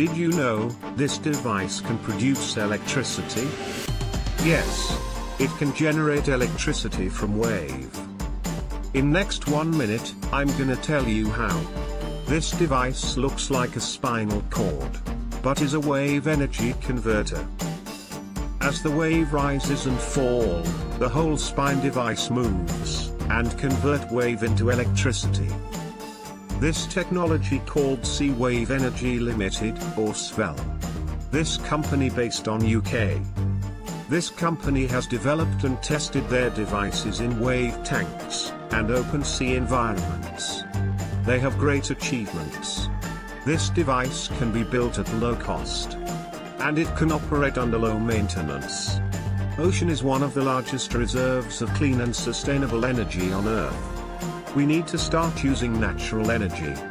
Did you know, this device can produce electricity? Yes. It can generate electricity from wave. In next one minute, I'm gonna tell you how. This device looks like a spinal cord, but is a wave energy converter. As the wave rises and fall, the whole spine device moves, and convert wave into electricity. This technology called Sea Wave Energy Limited, or SWEL. This company based on UK. This company has developed and tested their devices in wave tanks, and open sea environments. They have great achievements. This device can be built at low cost. And it can operate under low maintenance. Ocean is one of the largest reserves of clean and sustainable energy on Earth. We need to start using natural energy.